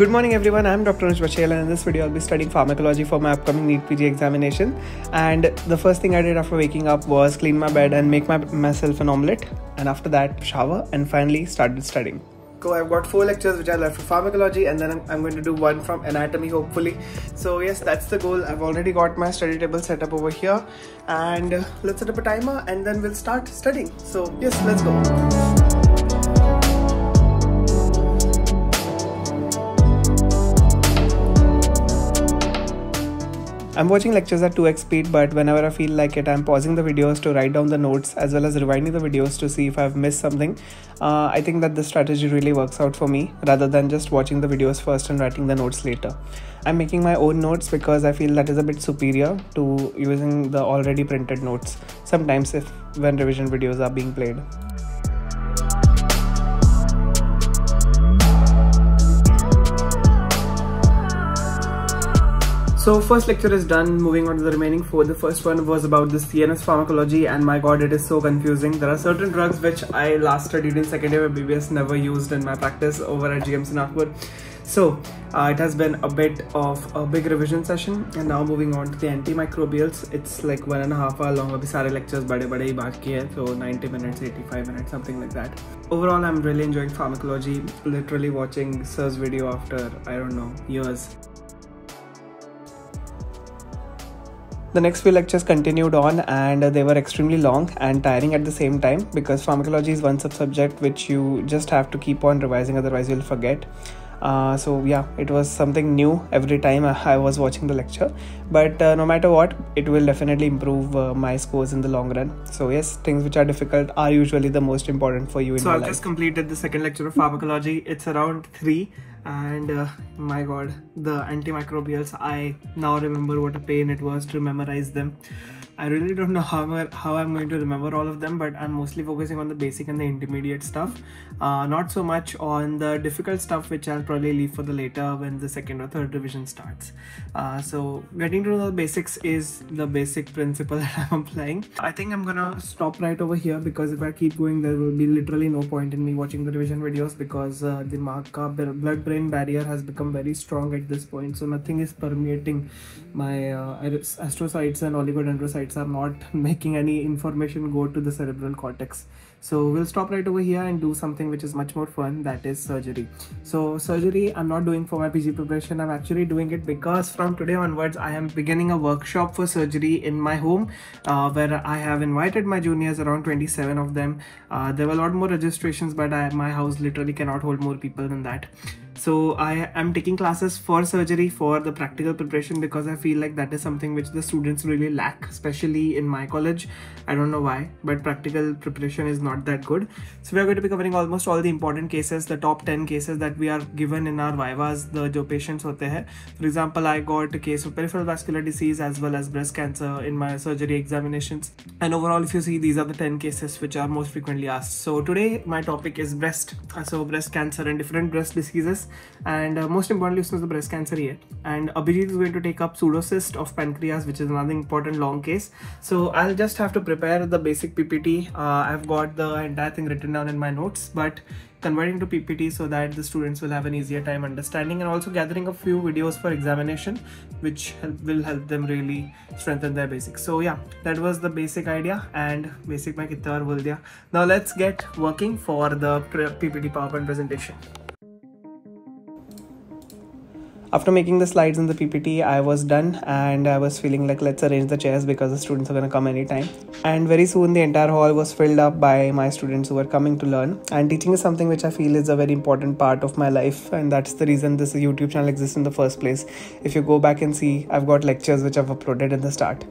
Good morning everyone, I'm Dr. Anuj Pachhel and in this video I'll be studying pharmacology for my upcoming NEET PG examination and the first thing I did after waking up was clean my bed and make my, myself an omelette and after that shower and finally started studying. So I've got four lectures which are left for pharmacology and then I'm, I'm, going to do one from anatomy hopefully. So yes, that's the goal. I've already got my study table set up over here and uh, let's set up a timer and then we'll start studying. So yes, let's go. I'm watching lectures at 2x speed, but whenever I feel like it, I'm pausing the videos to write down the notes as well as rewinding the videos to see if I've missed something. Uh, I think that this strategy really works out for me rather than just watching the videos first and writing the notes later. I'm making my own notes because I feel that is a bit superior to using the already printed notes sometimes if when revision videos are being played. So first lecture is done, moving on to the remaining four. The first one was about the CNS pharmacology and my god it is so confusing. There are certain drugs which I last studied in second year BBS never used in my practice over at GMC Nagpur. So uh, it has been a bit of a big revision session and now moving on to the antimicrobials. It's like one and a half hour long. Abhi sare lectures bade bade hi baaki. So 90 minutes, 85 minutes, something like that. Overall, I'm really enjoying pharmacology. Literally watching Sir's video after, I don't know, years. The next few lectures continued on and they were extremely long and tiring at the same time because pharmacology is one sub-subject which you just have to keep on revising otherwise you'll forget. Uh, so yeah, it was something new every time I was watching the lecture. But uh, no matter what, it will definitely improve uh, my scores in the long run. So yes, things which are difficult are usually the most important for you in so I've life. just completed the second lecture of pharmacology. It's around three and uh, my god the antimicrobials i now remember what a pain it was to memorize them I really don't know how, how I'm going to remember all of them, but I'm mostly focusing on the basic and the intermediate stuff. Uh, not so much on the difficult stuff, which I'll probably leave for the later when the second or third revision starts. Uh, so getting to know the basics is the basic principle that I'm applying. I think I'm gonna stop right over here because if I keep going, there will be literally no point in me watching the revision videos because uh, the Marka blood-brain barrier has become very strong at this point. So nothing is permeating my uh, astrocytes and oligodendrocytes are not making any information go to the cerebral cortex. So we'll stop right over here and do something which is much more fun that is surgery. So surgery i'm not doing for my pg preparation. I'm actually doing it because from today onwards i am beginning a workshop for surgery in my home uh, where i have invited my juniors around 27 of them. Uh, there were a lot more registrations but I, my house literally cannot hold more people than that so I am taking classes for surgery for the practical preparation because I feel like that is something which the students really lack, especially in my college. I don't know why, but practical preparation is not that good. So we are going to be covering almost all the important cases, the top 10 cases that we are given in our vivas, the jo patients hote hai. For example, I got a case of peripheral vascular disease as well as breast cancer in my surgery examinations. And overall, if you see, these are the 10 cases which are most frequently asked. So today my topic is breast, so breast cancer and different breast diseases pancreas and uh, most importantly it's not the breast cancer yet and Abhijit is going to take up pseudocyst of pancreas which is another important long case so I'll just have to prepare the basic PPT uh, I've got the entire thing written down in my notes but converting to PPT so that the students will have an easier time understanding and also gathering a few videos for examination which help, will help them really strengthen their basics. So yeah, that was the basic idea and basic my kitar will Now let's get working for the PPT PowerPoint presentation. After making the slides in the PPT, I was done and I was feeling like let's arrange the chairs because the students are going to come anytime. And very soon the entire hall was filled up by my students who were coming to learn. And teaching is something which I feel is a very important part of my life. And that's the reason this YouTube channel exists in the first place. If you go back and see, I've got lectures which I've uploaded in the start.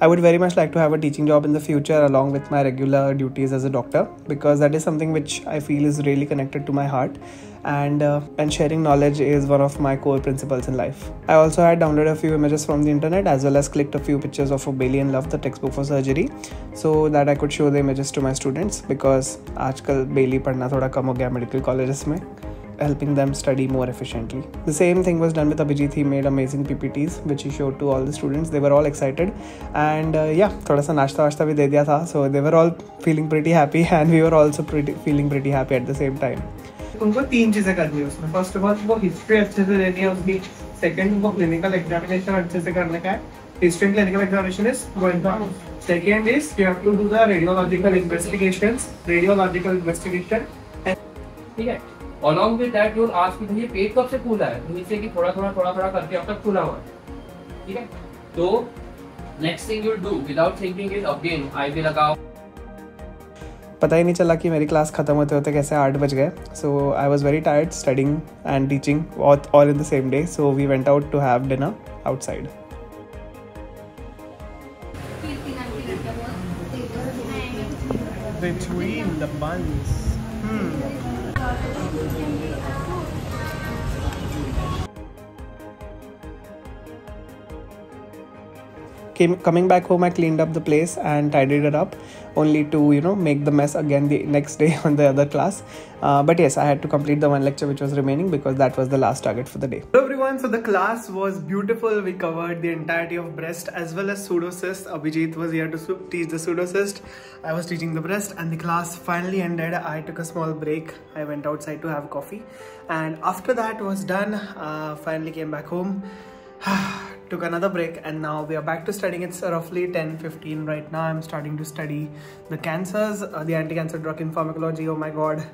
I would very much like to have a teaching job in the future along with my regular duties as a doctor because that is something which I feel is really connected to my heart and uh, and sharing knowledge is one of my core principles in life. I also had downloaded a few images from the internet as well as clicked a few pictures of Bailey and Love, the textbook for surgery, so that I could show the images to my students because आजकल Bailey पढ़ना थोड़ा कम हो गया medical colleges में helping them study more efficiently. The same thing was done with Abhijit. He made amazing PPTs which he showed to all the students. They were all excited and uh, yeah, थोड़ा सा नाश्ता वाश्ता भी दे दिया था. So they were all feeling pretty happy and we were also pretty feeling pretty happy at the same time. उनको तीन चीजें करनी है उसमें फर्स्ट ऑफ ऑल वो हिस्ट्री अच्छे से देनी है उसकी सेकंड उनको क्लिनिकल एग्जामिनेशन अच्छे से करने का है history clinical examination is going on second is you have to do the radiological investigations radiological investigation ठीक है along with that your ask कि ये पेट कब से फूला है? नीचे की थोड़ा थोड़ा थोड़ा थोड़ा करके अब तक फूला हुआ है। ठीक है? तो next thing you do without thinking is again I will लगाओ। पता ही नहीं चला कि मेरी क्लास ख़त्म होते होते कैसे आठ बज गए। So I was very tired studying and teaching all in the same day so we went out to have dinner outside between the buns. Hmm. Came coming back home i cleaned up the place and tidied it up only to you know make the mess again the next day on the other class. Uh, but yes i had to complete the one lecture which was remaining because that was the last target for the day. Hello everyone. So the class was beautiful. We covered the entirety of breast as well as pseudocyst abhijit was here to teach the pseudocyst i was teaching the breast and the class finally ended. I took a small break. I went outside to have coffee. And after that was done uh, finally came back home took another break and now we are back to studying. It's roughly 10 15 right now. I'm starting to study the cancers uh, the anti-cancer drug in pharmacology. Oh my god.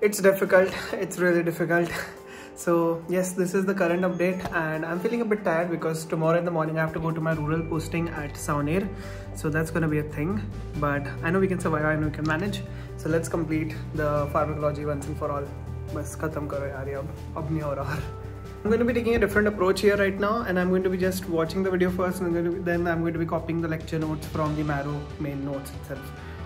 It's difficult. It's really difficult. So yes this is the current update and i'm feeling a bit tired because tomorrow in the morning i have to go to my rural posting at Saoner so that's going to be a thing but i know we can survive i know we can manage. So let's complete the pharmacology once and for all. बस खत्म करो यार अब अब नहीं हो रहा। I'm going to be taking a different approach here right now and I'm going to be just watching the video first and be, then I'm going to be copying the lecture notes from the Marrow main notes itself.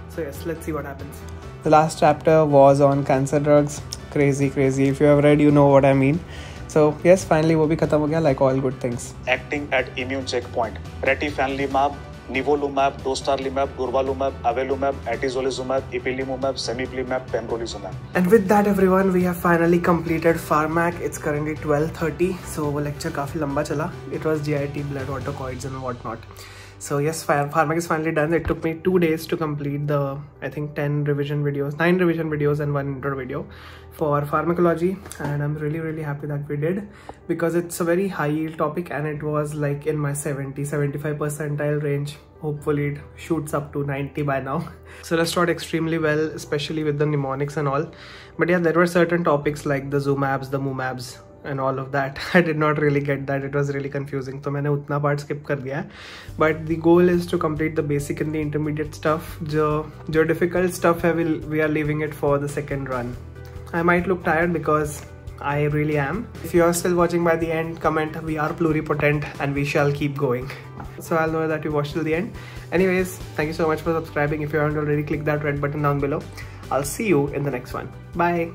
So yes, let's see what happens. The last chapter was on cancer drugs. Crazy, crazy. If you have read, you know what I mean. So yes, finally वो भी खत्म हो गया like all good things. Acting at immune checkpoint. Retifanlimab nivolumab, dostarlimab, durvalumab, avelumab, atezolizumab, ipilimumab, semiplimab, pembrolizumab. And with that everyone, we have finally completed Pharmac. It's currently 12.30. So वो lecture काफ़ी लंबा चला. It was GIT, blood autocoids and whatnot. So yes, Pharmac is finally done. It took me two days to complete the, I think 10 revision videos, 9 revision videos and one intro video for pharmacology. And I'm really, really happy that we did because it's a very high yield topic and it was like in my 70, 75 percentile range. Hopefully it shoots up to 90 by now. So let's start extremely well, especially with the mnemonics and all. But yeah, there were certain topics like the Zoomabs, the And all of that i did not really get that it was really confusing so maine utna part skip kar but the goal is to complete the basic and the intermediate stuff jo jo difficult stuff hai will we are leaving it for the second run i might look tired because I really am. If you are still watching by the end, comment we are pluripotent and we shall keep going. So I'll know that you watched till the end. Anyways, thank you so much for subscribing. If you haven't already, click that red button down below. I'll see you in the next one. Bye.